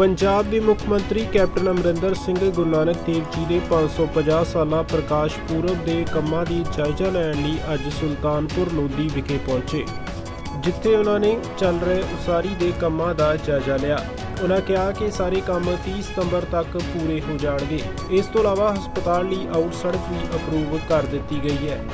ਪੰਜਾਬ ਦੇ ਮੁੱਖ ਮੰਤਰੀ ਕੈਪਟਨ ਅਮਰਿੰਦਰ ਸਿੰਘ ਗੁਰੂ ਨਾਨਕ ਦੇਵ ਜੀ ਦੇ 550 ਸਾਲਾ ਪ੍ਰਕਾਸ਼ ਪੁਰਬ ਦੇ ਕੰਮਾਂ ਦੀ ਜਾਇਜ਼ਾ ਲੈਣ ਲਈ ਅੱਜ ਸੁਲਤਾਨਪੁਰ ਲੋਧੀ ਵਿਖੇ ਪਹੁੰਚੇ। ਜਿੱਥੇ ਉਹਨਾਂ ਨੇ ਚੱਲ ਰਹੇ ਉਸਾਰੀ ਦੇ ਕੰਮਾਂ ਦਾ ਜਾਇਜ਼ਾ ਲਿਆ। ਉਹਨਾਂ ਕਿਹਾ ਕਿ ਸਾਰੇ ਕੰਮ 30 ਸਤੰਬਰ ਤੱਕ ਪੂਰੇ ਹੋ ਜਾਣਗੇ। ਇਸ ਤੋਂ ਇਲਾਵਾ ਹਸਪਤਾਲ ਲਈ ਆਊਟ ਸੜਕ ਵੀ ਅਪਰੂਵ ਕਰ ਦਿੱਤੀ ਗਈ ਹੈ।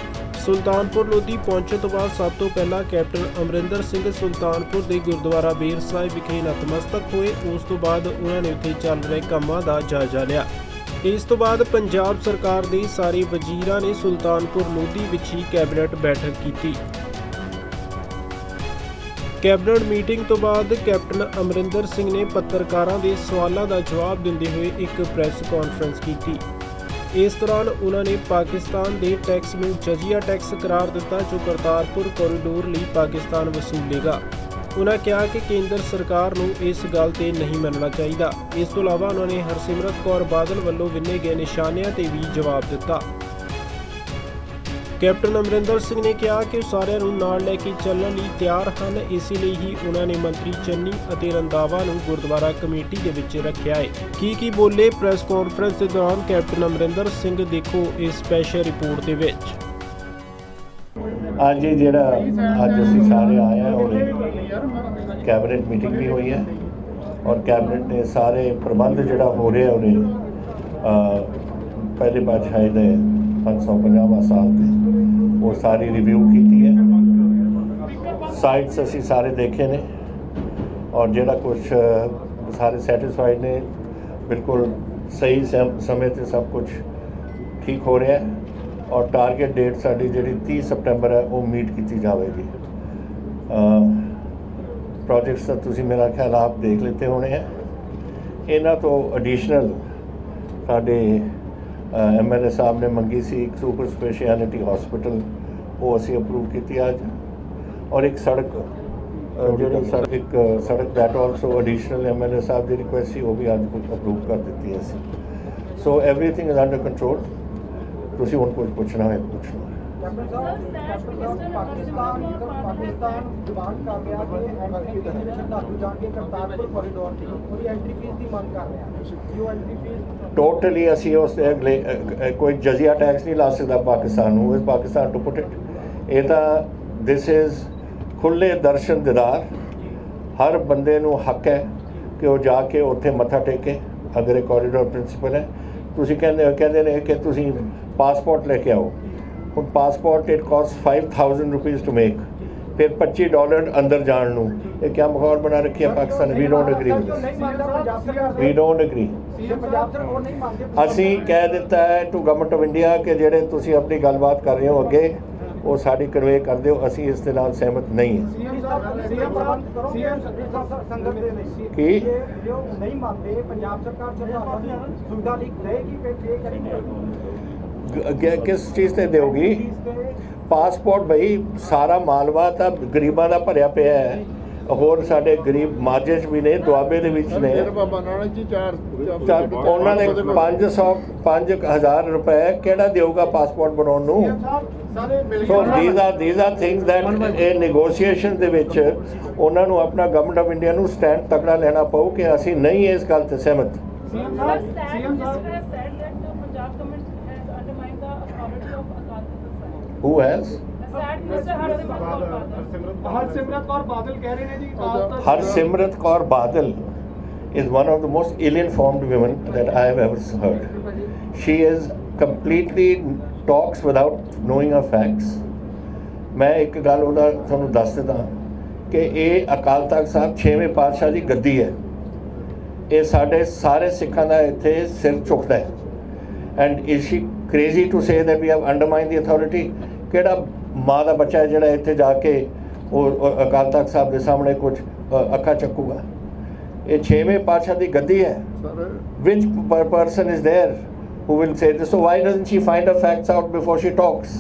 ਸੁਲਤਾਨਪੁਰ ਲੋਧੀ ਪਹੁੰਚਣ ਤੋਂ ਬਾਅਦ ਸਭ ਤੋਂ ਪਹਿਲਾਂ ਕੈਪਟਨ ਅਮਰਿੰਦਰ ਸਿੰਘ ਸੁਲਤਾਨਪੁਰ ਦੇ ਗੁਰਦੁਆਰਾ ਬੇਰ ਸਾਹਿਬ ਵਿਖੇ ਨਤਮਸਤਕ ਹੋਏ। ਉਸ ਤੋਂ ਬਾਅਦ ਉਹਨਾਂ ਨੇ ਉੱਥੇ ਚੱਲ ਰਹੇ ਕੰਮਾਂ ਦਾ ਜਾਇਜ਼ਾ ਲਿਆ। ਇਸ ਤੋਂ ਬਾਅਦ ਪੰਜਾਬ ਸਰਕਾਰ ਦੇ ਸਾਰੇ ਵਜ਼ੀਰਾਂ ਨੇ ਸੁਲਤਾਨਪੁਰ ਲੋਧੀ ਵਿੱਚ ਹੀ ਕੈਬਨਿਟ ਬੈਠਕ ਕੀਤੀ। ਕੈਬਨਿਟ ਮੀਟਿੰਗ ਤੋਂ ਬਾਅਦ ਕੈਪਟਨ ਅਮਰਿੰਦਰ ਸਿੰਘ ਨੇ ਪੱਤਰਕਾਰਾਂ ਦੇ ਸਵਾਲਾਂ ਦਾ ਜਵਾਬ ਦਿੰਦੇ ਹੋਏ ਇੱਕ ਪ੍ਰੈਸ ਕਾਨਫਰੰਸ ਕੀਤੀ। ਇਸ ਦੌਰਾਨ ਉਹਨਾਂ ਨੇ ਪਾਕਿਸਤਾਨ ਦੇ ਟੈਕਸ ਨੂੰ ਜਜ਼ੀਆ ਟੈਕਸ ਕਰਾਰ ਦਿੱਤਾ, ਜੋ ਕਰਤਾਰਪੁਰ ਕੋਰੀਡੋਰ ਲਈ ਪਾਕਿਸਤਾਨ ਵਸੂਲੇਗਾ। ਉਹਨਾਂ ਕਿਹਾ ਕਿ ਕੇਂਦਰ ਸਰਕਾਰ ਨੂੰ ਇਸ ਗੱਲ ਤੇ ਨਹੀਂ ਮੰਨਣਾ ਚਾਹੀਦਾ। ਇਸ ਤੋਂ ਇਲਾਵਾ ਉਹਨਾਂ ਨੇ ਹਰਸਿਮਰਤ ਕੌਰ ਬਾਦਲ ਵੱਲੋਂ ਵਿੰਨੇ ਗਏ ਨਿਸ਼ਾਨਿਆਂ ਤੇ ਵੀ ਜਵਾਬ ਦਿੱਤਾ। ਕੈਪਟਨ ਅਮਰਿੰਦਰ ਸਿੰਘ ਨੇ ਕਿਹਾ ਕਿ ਉਹ ਸਾਰਿਆਂ ਨੂੰ ਨਾਲ ਲੈ ਕੇ ਚੱਲਣ ਲਈ ਤਿਆਰ ਹਨ। ਇਸੇ ਲਈ ਹੀ ਉਹਨਾਂ ਨੇ ਮੰਤਰੀ ਚੰਨੀ ਅਤੇ ਰੰਦਾਵਾ ਨੂੰ ਗੁਰਦੁਆਰਾ ਕਮੇਟੀ ਦੇ ਵਿੱਚ ਰੱਖਿਆ ਹੈ। ਕੀ ਕੀ ਬੋਲੇ ਪ੍ਰੈਸ ਕਾਨਫਰੰਸ ਦੇ ਦੌਰਾਨ ਕੈਪਟਨ ਅਮਰਿੰਦਰ ਸਿੰਘ ਦੇਖੋ ਇਸ ਸਪੈਸ਼ਲ ਰਿਪੋਰਟ ਦੇ ਵਿੱਚ। ਅੱਜ ਜਿਹੜਾ ਅੱਜ ਅਸੀਂ ਸਾਰੇ ਆਏ ਹਾਂ, ਔਰ ਕੈਬਨਿਟ ਮੀਟਿੰਗ ਵੀ ਹੋਈ ਹੈ, ਔਰ ਕੈਬਨਿਟ ਦੇ ਸਾਰੇ ਪ੍ਰਬੰਧ ਜਿਹੜਾ ਹੋ ਰਿਹਾ ਉਹਨੇ ਪਹਿਲੇ ਬਾਦਸ਼ਾਹੀ ਦੇ 550ਵਾਂ ਸਾਲ ਦੇ ਉਹ ਸਾਰੀ ਰਿਵਿਊ ਕੀਤੀ ਹੈ। ਸਾਈਟਸ ਅਸੀਂ ਸਾਰੇ ਦੇਖੇ ਨੇ ਔਰ ਜਿਹੜਾ ਕੁਝ ਸਾਰੇ ਸੈਟੀਸਫਾਈਡ ਨੇ। ਬਿਲਕੁਲ ਸਹੀ ਸਮੇਂ ਤੇ ਸਭ ਕੁਝ ਠੀਕ ਹੋ ਰਿਹਾ ਹੈ ਔਰ ਟਾਰਗੇਟ ਡੇਟ ਸਾਡੀ ਜਿਹੜੀ 30 ਸਪਟੈਂਬਰ ਹੈ, ਉਹ ਮੀਟ ਕੀਤੀ ਜਾਵੇਗੀ। ਪ੍ਰੋਜੈਕਟਸ ਤਾਂ ਤੁਸੀਂ ਮੇਰਾ ਖਿਆਲ ਆਪ ਦੇਖ ਲਿੱਤੇ ਹੋਣੇ ਹੈ। ਇਹਨਾਂ ਤੋਂ ਐਡੀਸ਼ਨਲ ਸਾਡੇ ਐਮਐਲਏ ਸਾਹਿਬ ਨੇ ਮੰਗੀ ਸੀ ਇੱਕ ਸੁਪਰ ਸਪੈਸ਼ਲਿਟੀ ਹਸਪੀਟਲ ਉਹ ਅਸੀਂ ਅਪਰੂਵ ਕੀਤੀ ਅੱਜ ਔਰ ਇੱਕ ਸੜਕ ਅ, ਜਿਹੜੀ ਸੜਕ ਇੱਕ ਸੜਕ that also additional MLA sahib the request ਸੀ ਉਹ ਵੀ ਅੱਜ ਅਪਰੂਵ ਕਰ ਦਿੱਤੀ ਹੈ ਅਸੀਂ so everything is under control ਤੁਸੀਂ ਹੁਣ ਕੁਝ ਪੁੱਛਣਾ ਹੈ ਪੁੱਛ ਲਓ ਕੈਪਟਨ ਸਾਹਿਬ ਕੈਪਟਨ ਸਾਹਿਬ ਪਾਕਿਸਤਾਨ ਪਾਕਿਸਤਾਨ ਕਰ ਰਿਹਾ ਕਿ ਐਂਟਰੀ ਜਾ ਕੇ ਕਰਤਾਰਪੁਰ ਕੋਰੀਡੋਰ ਤੇ ਉਹਦੀ ਐਂਟਰੀ ਫੀਸ ਦੀ ਮੰਗ ਕਰ ਰਿਹਾ ਕਿ ਐਂਟਰੀ ਫੀਸ ਟੋਟਲੀ ਅਸੀਂ ਉਸ ਤੇ ਅਗਲੇ ਕੋਈ ਜਜ਼ੀਆ ਟੈਕਸ ਨਹੀਂ ਲਾ ਸਕਦਾ ਪਾਕਿਸਤਾਨ ਨੂੰ, ਇਸ ਪਾਕਿਸਤਾਨ ਟੂ ਪੁੱਟ ਇਟ ਇਹ ਤਾਂ ਦਿਸ ਇਜ਼ ਖੁੱਲੇ ਦਰਸ਼ਨ ਦਿਦਾਰ। ਹਰ ਬੰਦੇ ਨੂੰ ਹੱਕ ਹੈ ਕਿ ਉਹ ਜਾ ਕੇ ਉੱਥੇ ਮੱਥਾ ਟੇਕੇ। ਅਗਰ ਇਹ ਕੋਰੀਡੋਰ ਪ੍ਰਿੰਸੀਪਲ ਹੈ, ਤੁਸੀਂ ਕਹਿੰਦੇ ਕਹਿੰਦੇ ਨੇ ਕਿ ਤੁਸੀਂ ਪਾਸਪੋਰਟ ਲੈ ਕੇ ਆਓ। ਹੁਣ passport it cost 5000 rupees to make ਫਿਰ 25 ਡਾਲਰ ਅੰਦਰ ਜਾਣ ਨੂੰ। ਇਹ ਕਿਆ ਮਾਹੌਲ ਬਣਾ ਰੱਖਿਆ Pakistan? We don't agree we don't agree ਅਸੀਂ ਕਹਿ ਦਿੱਤਾ ਹੈ ਟੂ ਗਵਰਨਮੈਂਟ ਆਫ ਇੰਡੀਆ ਕਿ ਜਿਹੜੇ ਤੁਸੀਂ ਆਪਣੀ ਗੱਲਬਾਤ ਕਰ ਰਹੇ ਹੋ ਅੱਗੇ, ਉਹ ਸਾਡੀ ਕਨਵੇ ਕਰ ਦਿਓ। ਅਸੀਂ ਇਸ ਦੇ ਨਾਲ ਸਹਿਮਤ ਨਹੀਂ ਹਾਂ। ਕੀ? ਨਹੀਂ ਮੰਨਦੇ, ਪੰਜਾਬ ਸਰਕਾਰ ਸ਼ਰਧਾਲੂਆਂ ਸੁਵਿਧਾ ਲਈ ਦੇਗੀ ਫਿਰ ਕੀ ਕਰੇਗੀ ਕਿਸ ਚੀਜ਼ ਤੇ ਦਿਓਗੀ ਪਾਸਪੋਰਟ ਬਈ ਸਾਰਾ ਮਾਲਵਾ ਤਾਂ ਗਰੀਬਾਂ ਦਾ ਭਰਿਆ ਪਿਆ ਹੈ ਹੋਰ ਸਾਡੇ ਗਰੀਬ ਮਾਝੇ 'ਚ ਵੀ ਨੇ ਦੁਆਬੇ ਦੇ ਵਿੱਚ ਨੇ ਬਾਬਾ ਨਾਨਕ ਜੀ ਚਾਰ ਉਹਨਾਂ ਨੇ 500 5000 ਰੁਪਏ ਕਿਹੜਾ ਦੇਊਗਾ ਪਾਸਪੋਰਟ ਬਣਾਉਣ ਨੂੰ so these are these are things that ਇਹ ਨੈਗੋਸ਼ੀਏਸ਼ਨ ਦੇ ਵਿੱਚ ਉਹਨਾਂ ਨੂੰ ਆਪਣਾ ਗਵਰਨਮੈਂਟ ਆਫ ਇੰਡੀਆ ਨੂੰ ਸਟੈਂਡ ਤਕੜਾ ਲੈਣਾ ਪਊ ਕਿ ਅਸੀਂ ਨਹੀਂ ਇਸ ਗੱਲ ਤੇ ਸਹਿਮਤ CM Sir, sahib sad CM Minister sahib has said that the Punjab government has undermined the authority of Akal Takht Sahib. Who has The sad Minister Harsimrat Kaur Badal. Harsimrat Kaur Badal ਕਹਿ ਰਹੇ ਨੇ ਜੀ Akal Takht Harsimrat Kaur Badal is one of the most ill-informed women that I have ever heard. She is completely talks without knowing her facts. ਮੈਂ ਇੱਕ ਗੱਲ ਉਹਦਾ ਤੁਹਾਨੂੰ ਦੱਸ ਦਿੰਦਾ ਕਿ ਇਹ ਅਕਾਲ ਤਖਤ ਸਾਹਿਬ 6ਵੇਂ ਪਾਤਸ਼ਾਹ ਦੀ ਗੱਦੀ ਹੈ ਇਹ ਸਾਡੇ ਸਾਰੇ ਸਿੱਖਾਂ ਦਾ ਇੱਥੇ ਸਿਰ ਝੁਕਦਾ ਹੈ and is she crazy to say that we have undermined the authority? ਕਿਹੜਾ ਮਾਂ ਦਾ ਬੱਚਾ ਹੈ ਜਿਹੜਾ ਇੱਥੇ ਜਾ ਕੇ ਉਹ ਅਕਾਲ ਤਖਤ ਸਾਹਿਬ ਦੇ ਸਾਹਮਣੇ ਕੁਝ ਅੱਖਾਂ ਚੱਕੂਗਾ? ਇਹ 6ਵੇਂ ਪਾਤਸ਼ਾਹ ਦੀ ਗੱਦੀ ਹੈ। Per- person is there who will say this? So why doesn't she find her facts out before she talks?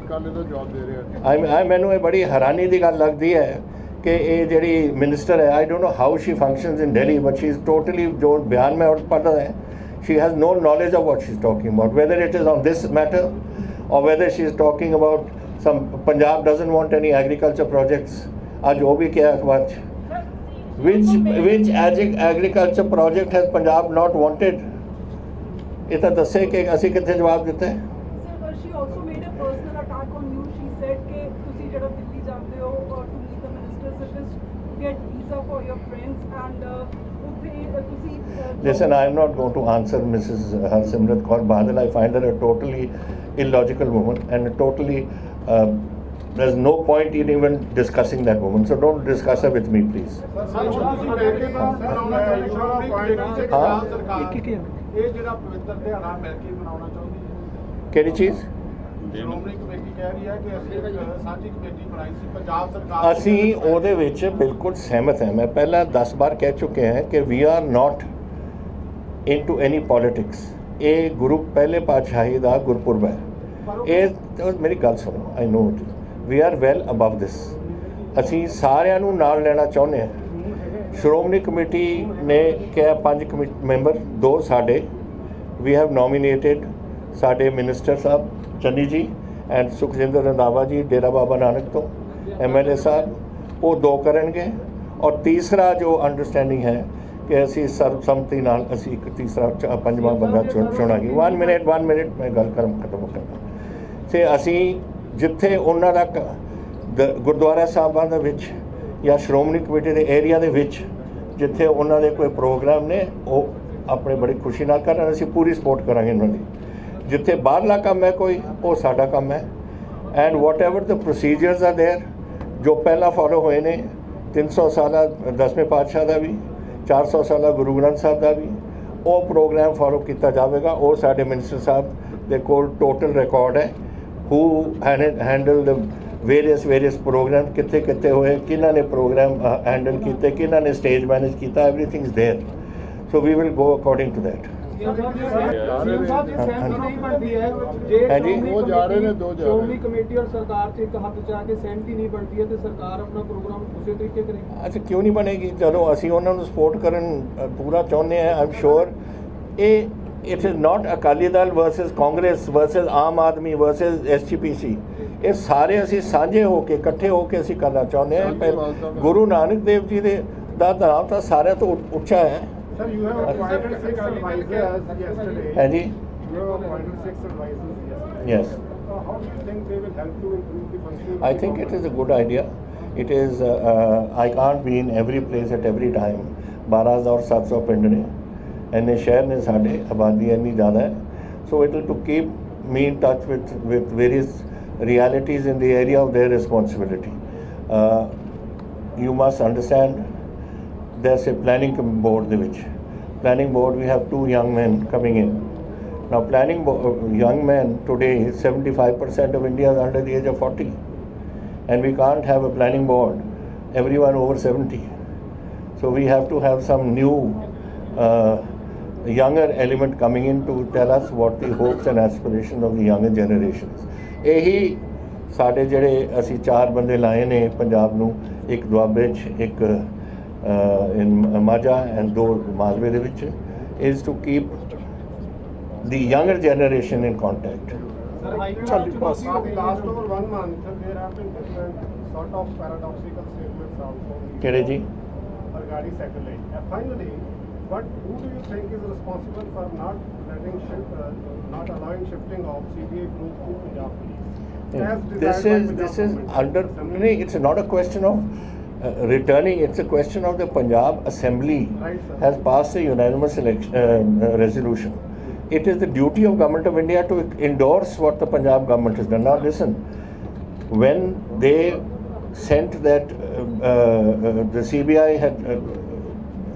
ਦੇ I, I ਮੈਨੂੰ ਇਹ ਬੜੀ ਹੈਰਾਨੀ ਦੀ ਗੱਲ ਲੱਗਦੀ ਹੈ ਕਿ ਇਹ ਜਿਹੜੀ ਮਿਨਿਸਟਰ ਹੈ I don't know how she functions in Delhi but she is totally ਜੋ ਬਿਆਨ ਮੈਂ ਔਰ ਪੜ੍ਹਦਾ ਹੈ she has no knowledge of what she's talking about whether it is on this matter or whether she is talking about some punjab doesn't want any agriculture projects ਅੱਜ ਉਹ ਵੀ ਕਿਹਾ ਅਖਬਾਰ 'ਚ which which agri- agriculture project has Punjab not wanted ਇਹ ਤਾਂ ਦੱਸੇ ਕਿ ਅਸੀਂ ਕਿੱਥੇ ਜਵਾਬ ਦਿੱਤਾ ਹੈ Sir, but she also made a personal attack on you. She said ਕਿ ਤੁਸੀਂ ਜਿਹੜਾ ਦਿੱਲੀ ਜਾਂਦੇ ਹੋ or to meet the ministers, it is to get visa for your friends and uh, ਉੱਥੇ uh, ਤੁਸੀਂ uh, Listen, I am not going to answer Mrs. Harsimrat Kaur Badal. I find her a totally illogical woman and a totally. Uh, there's no point in even discussing that woman. So don't discuss her with me, please. Sir ਥੋੜਾ ਸੀ ਮਿਲ ਕੇ ਬਣਾਉਣਾ ਚਾਹੁੰਦੀ Shiromani committee ਤੇ ਹਾਂ। ਪੰਜਾਬ ਸਰਕਾਰ ਇਹ ਜਿਹੜਾ ਪਵਿੱਤਰ ਦਿਹਾੜਾ ਮਿਲ ਕੇ ਮਨਾਉਣਾ ਚਾਹੁੰਦੀ ਹੈ ਕਿਹੜੀ ਚੀਜ਼ ਸ਼੍ਰੋਮਣੀ ਕਮੇਟੀ ਕਹਿ ਰਹੀ ਹੈ ਕਿ ਅਸੀਂ ਇੱਕ ਸਾਂਝੀ ਕਮੇਟੀ ਬਣਾਈ ਸੀ ਪੰਜਾਬ ਸਰਕਾਰ ਅਸੀਂ ਉਹਦੇ ਵਿੱਚ ਬਿਲਕੁਲ ਸਹਿਮਤ ਹਾਂ। ਮੈਂ ਪਹਿਲਾਂ 10 ਵਾਰ ਕਹਿ ਚੁੱਕੇ ਹਾਂ ਕਿ we are not into any politics ਇਹ ਗੁਰੂ ਪਹਿਲੇ ਪਾਤਸ਼ਾਹੀ ਦਾ ਗੁਰਪੁਰਬ ਹੈ। ਇਹ ਮੇਰੀ ਗੱਲ ਸੁਣੋ I know we are well above this ਅਸੀਂ ਸਾਰਿਆਂ ਨੂੰ ਨਾਲ ਲੈਣਾ ਚਾਹੁੰਦੇ ਹਾਂ। ਸ਼੍ਰੋਮਣੀ ਕਮੇਟੀ ਨੇ ਕਿਹਾ ਪੰਜ ਮੈਂਬਰ ਦੋ ਸਾਡੇ। ਵੀ ਹੈਵ ਨੋਮੀਨੇਟਡ ਸਾਡੇ minister Sahib, Channi ji and Sukhjinder Randhawa ji, Dera Baba Nanak ਤੋਂ ਐਮਐਲਏ ਸਾਹਿਬ, ਉਹ ਦੋ ਕਰਨਗੇ ਔਰ ਤੀਸਰਾ ਜੋ ਅੰਡਰਸਟੈਂਡਿੰਗ ਹੈ ਕਿ ਅਸੀਂ ਸਰਬਸੰਮਤੀ ਨਾਲ ਅਸੀਂ ਇੱਕ ਤੀਸਰਾ ਚ- ਪੰਜਵਾਂ ਬੰਦਾ ਚੁਣ ਚੁਣਾਂਗੇ। 1 ਮਿੰਟ 1 ਮਿੰਟ ਮੈਂ ਗੱਲ ਕਰਮ ਖਤਮ ਕਰਦਾ। ਤੇ ਅਸੀਂ ਜਿੱਥੇ ਉਹਨਾਂ ਦਾ ਕ- ਦ- ਗੁਰਦੁਆਰਾ ਸਾਹਿਬਾਂ ਦੇ ਵਿੱਚ ਜਾਂ ਸ਼੍ਰੋਮਣੀ ਕਮੇਟੀ ਦੇ ਏਰੀਆ ਦੇ ਵਿੱਚ ਜਿੱਥੇ ਉਹਨਾਂ ਦੇ ਕੋਈ ਪ੍ਰੋਗਰਾਮ ਨੇ, ਉਹ ਆਪਣੇ ਬੜੀ ਖੁਸ਼ੀ ਨਾਲ ਕਰਨ, ਅਸੀਂ ਪੂਰੀ ਸਪੋਰਟ ਕਰਾਂਗੇ ਉਹਨਾਂ ਦੀ। ਜਿੱਥੇ ਬਾਹਰਲਾ ਕੰਮ ਹੈ ਕੋਈ ਉਹ ਸਾਡਾ ਕੰਮ ਹੈ and whatever the procedures are there ਜੋ ਪਹਿਲਾਂ ਫੋਲੋ ਹੋਏ ਨੇ 300 ਸਾਲਾ ਦਸਵੇਂ ਪਾਤਸ਼ਾਹ ਦਾ ਵੀ 400 ਸਾਲਾ ਗੁਰੂ ਗ੍ਰੰਥ ਸਾਹਿਬ ਦਾ ਵੀ ਉਹ ਪ੍ਰੋਗਰਾਮ ਫੋਲੋ ਕੀਤਾ ਜਾਵੇਗਾ ਉਹ ਸਾਡੇ ਮਿਨਿਸਟਰ ਸਾਹਿਬ ਦੇ ਕੋਲ ਟੋਟਲ ਰਿਕਾਰਡ ਹੈ who handle the various various program ਕਿੱਥੇ ਕਿੱਥੇ ਹੋਏ ਕਿਹਨਾਂ ਨੇ ਪ੍ਰੋਗਰਾਮ ਹੈਂਡਲ ਕੀਤੇ ਕਿਹਨਾਂ ਨੇ ਸਟੇਜ ਮੈਨੇਜ ਕੀਤਾ everything is there so we will go according to that CM sahib ਜੇ ਸਹਿਮਤੀ ਨਹੀਂ ਬਣਦੀ ਹੈ। ਜੇ ਹਾਂਜੀ। ਸ਼੍ਰੋਮਣੀ ਉਹ ਜਾ ਰਹੇ ਨੇ, ਕਮੇਟੀ- ਦੋ ਜਾ ਰਹੇ। ਨੇ। ਸ਼੍ਰੋਮਣੀ ਕਮੇਟੀ ਔਰ ਸਰਕਾਰ 'ਚ ਇੱਕ ਹੱਥ 'ਚ ਆ ਕੇ ਸਹਿਮਤੀ ਨਹੀਂ ਬਣਦੀ ਹੈ ਤੇ ਸਰਕਾਰ ਆਪਣਾ ਪ੍ਰੋਗਰਾਮ ਉਸੇ ਤਰੀਕੇ ਕਰੇਗੀ। ਅੱਛਾ ਕਿਉਂ ਨਹੀਂ ਬਣੇਗੀ? ਜਦੋਂ ਅਸੀਂ ਉਹਨਾਂ ਨੂੰ ਸਪੋਰਟ ਕਰਨ ਪੂਰਾ ਚਾਹੁੰਦੇ ਹਾਂ ਆਮ ਸ਼ੋਰ ਇਹ it is not Akali Dal versus Congress versus Aam Aadmi versus SGPC ਇਹ ਸਾਰੇ ਅਸੀਂ ਸਾਂਝੇ ਹੋ ਕੇ ਇਕੱਠੇ ਹੋ ਕੇ ਅਸੀਂ ਕਰਨਾ ਚਾਹੁੰਦੇ ਹਾਂ। ਪਹਿਲ- ਗੁਰੂ ਨਾਨਕ ਦੇਵ ਜੀ ਦੇ ਦਾ ਤਾਂ ਸਾਰਿਆਂ ਤੋਂ ਉੱਚਾ ਹੈ। Sir, you have appointed uh, six advisors yesterday. Any? You have appointed six advisors yesterday. Yes. How do you think they will help you improve the functionality? I think it is a good idea. It is, uh, uh, I can't be in every place at every time. Baraz or Satsa Pindre. And a share is Hade, Abadi and Nidana. So it will keep me in touch with, with various realities in the area of their responsibility. Uh, you must understand there's a planning com- board ਦੇ ਵਿੱਚ planning board we have two young men coming in now planning bo- uh, young men today 75% of india is under the age of 40 and we can't have a planning board everyone over 70 so we have to have some new uh, younger element coming in to tell us what the hopes and aspirations of the younger generations ਇਹੀ ਸਾਡੇ ਜਿਹੜੇ ਅਸੀਂ ਚਾਰ ਬੰਦੇ ਲਾਏ ਨੇ ਪੰਜਾਬ ਨੂੰ ਇੱਕ ਦੁਆਬੇ 'ਚ ਇੱਕ ਇਨ ਮਾਝਾ ਐਂਡ ਦੋ ਮਾਲਵੇ ਦੇ ਵਿੱਚ is to keep the younger generation in contact sir hi Sir, the last over one month, there have been different sort of paradoxical statements also ਕਿਹੜੇ ਜੀ regarding satellite. And finally, what who do you think is responsible for not letting shift, uh, not allowing shifting of CBI group to Punjab Police? As this desired by is Punjab this is government. under no, it's not a question of uh, returning it's a question of the punjab assembly Right, has passed a unanimous election, uh, uh, resolution. It is the duty of government of india to endorse what the punjab government has done. Now listen when they sent that uh, uh, the cbi had uh,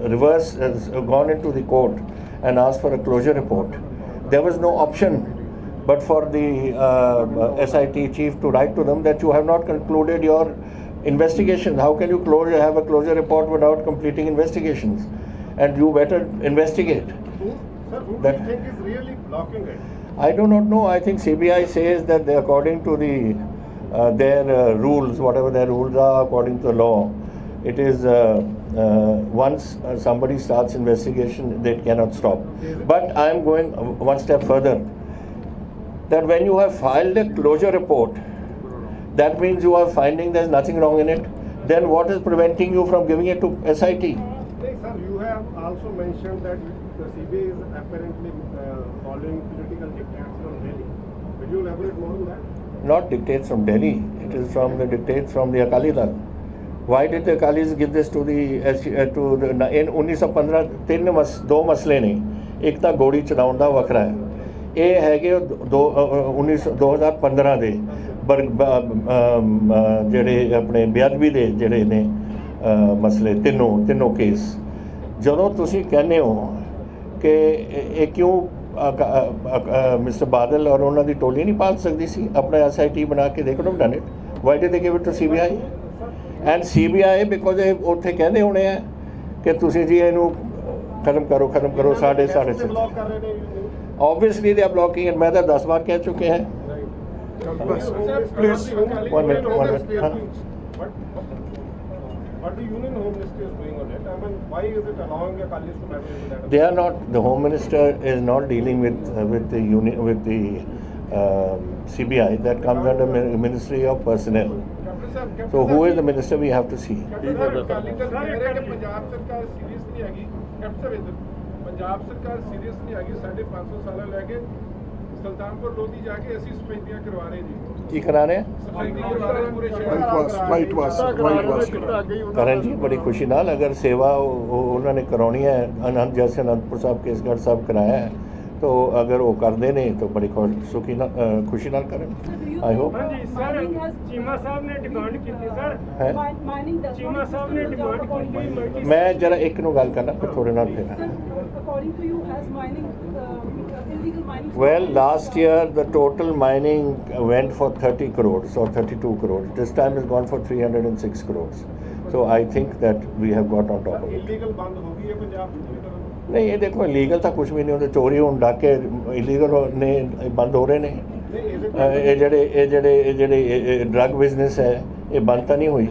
reverse has gone into the court and asked for a closure report there was no option but for the uh, SIT chief to write to them that you have not concluded your investigation. How can you close, have a closure report without completing investigations? And you better investigate. Who, sir, who do That- you think is really blocking it? I do not know. I think CBI says that they, according to the uh, their uh, rules, whatever their rules are, according to the law, it is uh, uh, once uh, somebody starts investigation, they cannot stop. But I am going one step further. That when you have filed a closure report, that means you are finding there's nothing wrong in it. then what is preventing you from giving it to SIT? Hey, sir, you have also mentioned that the CBI is apparently uh, following political dictates from Delhi. Will you elaborate more on that? Not dictates from Delhi, it is from the dictates from the Akali Dal. Why did the Akalis give this to the uh, to the in 1915 ਤਿੰਨ ਮਸ ਦੋ ਮਸਲੇ ਨੇ ਇੱਕ ਤਾਂ ਗੋਲੀ ਚਲਾਉਣ ਦਾ ਵੱਖਰਾ ਹੈ ਇਹ ਹੈਗੇ ਉਹ ਦੋ ਅ, ਅ, 19 2015 ਦੇ ਜਿਹੜੇ ਆਪਣੇ ਬਿਆਦਵੀ ਦੇ ਜਿਹੜੇ ਨੇ ਮਸਲੇ ਤਿੰਨੋਂ ਤਿੰਨੋਂ ਕੇਸ ਜਦੋਂ ਤੁਸੀਂ ਕਹਿੰਦੇ ਹੋ ਕਿ ਇਹ ਕਿਉਂ ਮਿਸਟਰ ਬਾਦਲ ਔਰ ਉਹਨਾਂ ਦੀ ਟੋਲੀ ਨਹੀਂ ਪਾਲ ਸਕਦੀ ਸੀ? ਆਪਣਾ ਐਸਆਈਟੀ ਬਣਾ ਕੇ ਦੇਖ ਲਓ। Done it why did they give it to CBI and CBI because ਇਹ ਉੱਥੇ ਕਹਿੰਦੇ ਹੋਣੇ ਆ ਕਿ ਤੁਸੀਂ ਜੀ ਇਹਨੂੰ ਖਤਮ ਕਰੋ ਖਤਮ ਕਰੋ ਸਾਡੇ ਸਾਡੇ ਆਬਵੀਅਸਲੀ ਦੇ ਆ ਬਲੌਕਿੰਗ ਐਂਡ ਮੈਂ ਤਾਂ 10 ਵਾਰ ਕਹਿ ਚੁੱਕੇ ਹਾਂ। Please. One minute, one minute. Huh? What, what the Union Home Ministry is doing on it? I mean, why is it allowing the Kalis to meddle into that? they are not the home minister is not dealing with uh, with the uni, with the um, CBI that comes under mi- Ministry of Personnel. So who is the minister we have to see. Akali Dal ਕਹਿ ਰਿਹਾ ਕਿ ਪੰਜਾਬ ਸਰਕਾਰ serious ਨਹੀਂ ਹੈਗੀ captain Sahib Punjab ਸਰਕਾਰ serious ਨਹੀਂ ਹੈਗੀ ਸਾਡੇ 500 ਸਾਲਾਂ ਲੈ ਕੇ ਸੁਲਤਾਨਪੁਰ ਲੋਧੀ ਜਾ ਕੇ ਅਸੀਂ ਸਫਾਈਆਂ ਕਰਵਾ ਰਹੇ ਜੀ। ਕੀ ਕਰਾ ਰਹੇ ਆ? ਕਰਵਾ ਰਹੇ ਪੂਰੇ ਸ਼ਹਿਰ whitewash whitewash whitewash ਕਰਨ ਜੀ ਬੜੀ ਖੁਸ਼ੀ ਨਾਲ ਅਗਰ ਸੇਵਾ ਉਹ- ਉਹਨਾਂ ਨੇ ਕਰਾਉਣੀ ਹੈ ਅਨੰਦ ਜੈਸੇ ਅਨੰਦਪੁਰ ਸਾਹਿਬ ਕੇਸਗੜ੍ਹ ਸਾਹਿਬ ਕਰਾਇਆ ਹੈ ਤੋ ਅਗਰ ਉਹ ਕਰਦੇ ਨੇ ਤਾਂ ਬੜੀ ਖੁ- ਸੁਖੀ ਨਾਲ ਖੁਸ਼ੀ ਨਾਲ ਕਰਨ। ਆਈ ਹੋਪ ਹਾਂਜੀ ਸਰ ਚੀਮਾ ਸਾਹਿਬ ਨੇ ਡਿਮਾਂਡ ਕੀਤੀ ਸਰ। ਹੈ? Mi- ਚੀਮਾ ਸਾਹਿਬ ਨੇ ਡਿਮਾਂਡ ਕੀਤੀ ਮੈਂ ਜਰਾ ਇੱਕ ਨੂੰ ਗੱਲ ਕਰਨਾ ਥੋੜੇ ਨਾਲ ਫਿਰ। Sir, according to you, has mining uh, Well, last year the total mining went for 30 crores or 32 crores. This time it's gone for 306 crores. So I think that we have got on top of it. Illegal ਬੰਦ ਹੋ ਗਈ ਹੈ ਪੰਜਾਬ ਦੀ ਪੂਰੀ ਤਰ੍ਹਾਂ ਨਹੀਂ ਇਹ ਦੇਖੋ illegal ਤਾਂ ਕੁਝ ਵੀ ਨਹੀਂ ਹੁੰਦੇ ਚੋਰੀ ਹੋਣ ਡਾਕੇ ਇਲੀਗਲ ਨੇ ਇਹ ਬੰਦ ਹੋ ਰਹੇ ਨੇ ਨਹੀਂ ਇਹਦੇ ਅਹ ਇਹ ਜਿਹੜੇ ਇਹ ਜਿਹੜੇ ਇਹ ਜਿਹੜੇ ਡਰੱਗ ਬਿਜ਼ਨਸ ਹੈ ਇਹ ਬੰਦ ਤਾਂ ਨਹੀਂ ਹੋਈ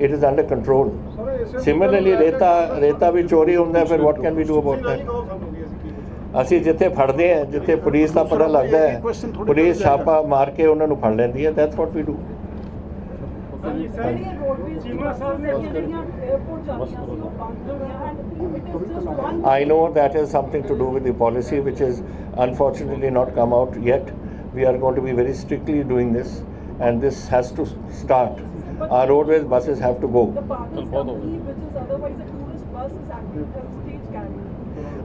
it is under control similarly ਰੇਤਾ ਰੇਤਾ ਵੀ ਚੋਰੀ ਹੁੰਦਾ ਫਿਰ what can we do about ਨਹੀਂ ਦੈਟ ਕਹੋ ਸਾਨੂੰ ਵੀ ਅਸੀਂ ਜਿੱਥੇ ਫੜਦੇ ਹਾਂ ਜਿੱਥੇ ਪੁਲਿਸ ਦਾ ਪਤਾ ਲੱਗਦਾ ਹੈ ਪੁਲਿਸ ਛਾਪਾ ਮਾਰ ਕੇ ਉਹਨਾਂ ਨੂੰ ਫੜ ਲੈਂਦੀ ਹੈ ਦੈਟਸ ਵਾਟ ਵੀ ਡੂ ਹਾਂਜੀ ਸਰ ਜਿਹੜੀਆਂ roadways ਚੀਮਾ ਸਾਹਿਬ ਨੇ ਜਿਹੜੀਆਂ airport ਜਾਂਦੀਆਂ ਸੀ ਉਹ ਬੰਦ ਹੋ ਗਈਆਂ and it is just one I know that has something to do with the policy which is unfortunately not come out yet. We are going to be very strictly doing this and this has to start. Our roadways buses have to go.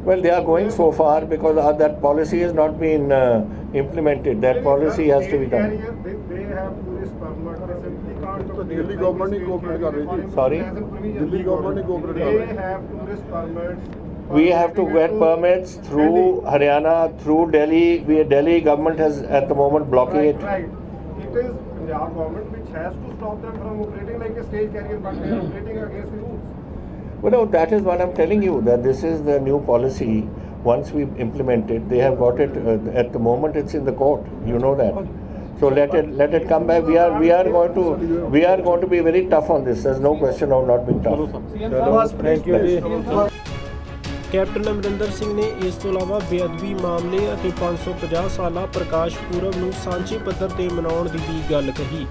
Well, they are going so far because that policy has not been uh, implemented. That policy has to be done. Sorry, we have to get permits through Haryana, through Delhi. We, Delhi government has at the moment blocking it. It is our government which has to stop them from operating like a stage carrier, but they are operating against the rules. Well, no, that is what I'm telling you, that this is the new policy. Once we implement it, they have got it, uh, at the moment it's in the court, you know that. So let it, let it come back, we are, we are going to, we are going to be very tough on this, there's no question of not being tough. Thank you ਜੀ captain Amarinder Singh ਨੇ ਇਸ ਤੋਂ ਇਲਾਵਾ ਬੇਅਦਬੀ ਮਾਮਲੇ ਅਤੇ 550 ਸਾਲਾ ਪ੍ਰਕਾਸ਼ ਪੁਰਬ ਨੂੰ ਸਾਂਝੇ ਪੱਧਰ ਤੇ ਮਨਾਉਣ ਦੀ ਵੀ ਗੱਲ ਕਹੀ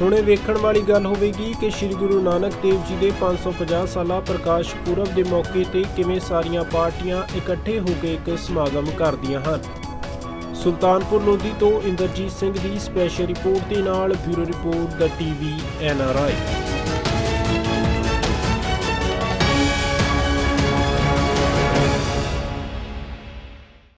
ਹੁਣ ਇਹ ਵੇਖਣ ਵਾਲੀ ਗੱਲ ਹੋਵੇਗੀ ਕਿ ਸ੍ਰੀ ਗੁਰੂ ਨਾਨਕ ਦੇਵ ਜੀ ਦੇ 550 ਸਾਲਾ ਪ੍ਰਕਾਸ਼ ਪੁਰਬ ਦੇ ਮੌਕੇ ਤੇ ਕਿਵੇਂ ਸਾਰੀਆਂ ਪਾਰਟੀਆਂ ਇਕੱਠੇ ਹੋ ਕੇ ਇੱਕ ਸਮਾਗਮ ਕਰਦੀਆਂ ਹਨ। ਸੁਲਤਾਨਪੁਰ ਲੋਧੀ ਤੋਂ ਇੰਦਰਜੀਤ ਸਿੰਘ ਦੀ ਸਪੈਸ਼ਲ ਰਿਪੋਰਟ ਦੇ ਨਾਲ ਬਿਊਰੋ ਰਿਪੋਰਟ ਦਾ ਟੀਵੀ ਐਨਆਰਆਈ